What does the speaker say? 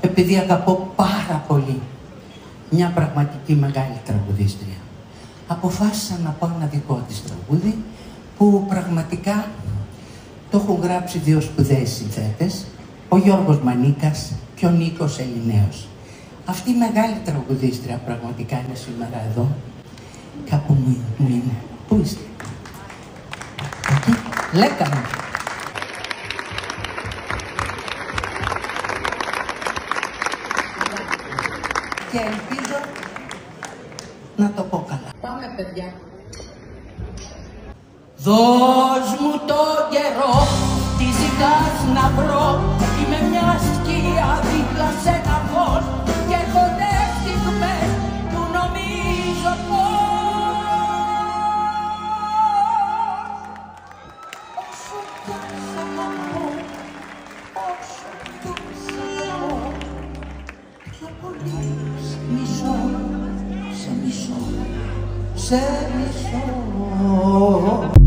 επειδή αγαπώ πάρα πολύ μια πραγματική μεγάλη τραγουδίστρια. Αποφάσισα να πάω ένα δικό της τραγούδι που πραγματικά το έχουν γράψει δύο σπουδαίοι συνθέτες, ο Γιώργος Μανίκας και ο Νίκος Ελληναίος. Αυτή η μεγάλη τραγουδίστρια πραγματικά είναι σήμερα εδώ. Κάπου μου, μου είναι. Πού είστε; Εκεί. Λέκανα. Και ελπίζω να το πω καλά. Πάμε παιδιά. Δώσ' μου το καιρό, τι ζητάς να βρω Είμαι μια σκιά δίπλα σε ένα φως Και έρχονται στιγμές που νομίζω πως Όσο κι αν σε αγαπώ, όσο κι αν σε αγαπώ Πιο πολύ σε μισώ, σε μισώ